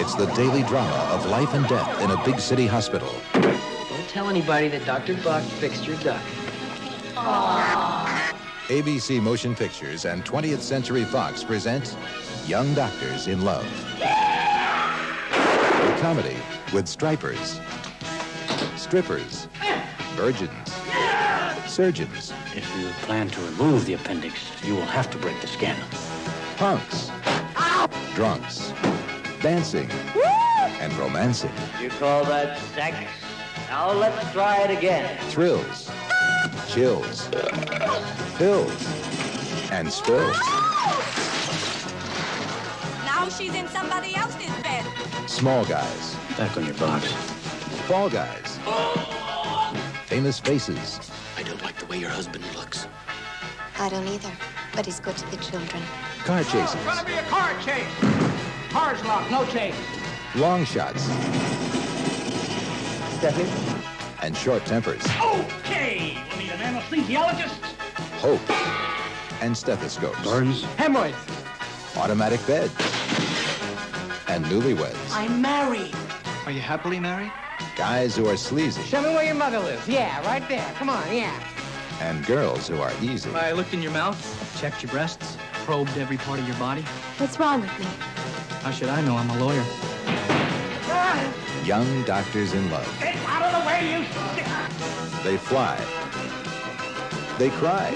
It's the daily drama of life and death in a big city hospital. Don't tell anybody that Dr. Buck fixed your duck. ABC Motion Pictures and 20th Century Fox present Young Doctors in Love. A comedy with stripers, strippers, virgins, surgeons, If you plan to remove the appendix, you will have to break the skin. punks, drunks, dancing, and romancing, You call that sex? Now let's try it again. thrills, chills, pills, and spills. Now she's in somebody else's bed. Small guys, Back on your box. fall guys, famous faces, I don't like the way your husband looks. I don't either, but he's good to the children. car chases, It's Gonna be a car chase. Car's locked, no chase. long shots, Stephanie? and short tempers, Okay, we'll need an anesthesiologist. hope, and stethoscopes, Burns? Hemorrhoids. automatic beds, and newlyweds, I'm married. Are you happily married? guys who are sleazy, Show me where your mother lives. Yeah, right there. Come on, yeah. and girls who are easy. I looked in your mouth, checked your breasts, probed every part of your body. What's wrong with me? How should I know? I'm a lawyer. Young doctors in love. Get out of the way, you stick. They fly. They cry.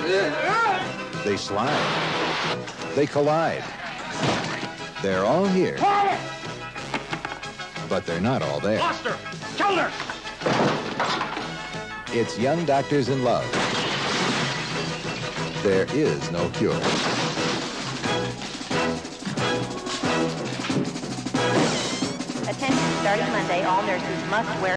They slide. They collide. They're all here, Forward! but they're not all there. Foster! Shoulder! It's Young Doctors in Love. There is no cure. Starting Monday, all nurses must wear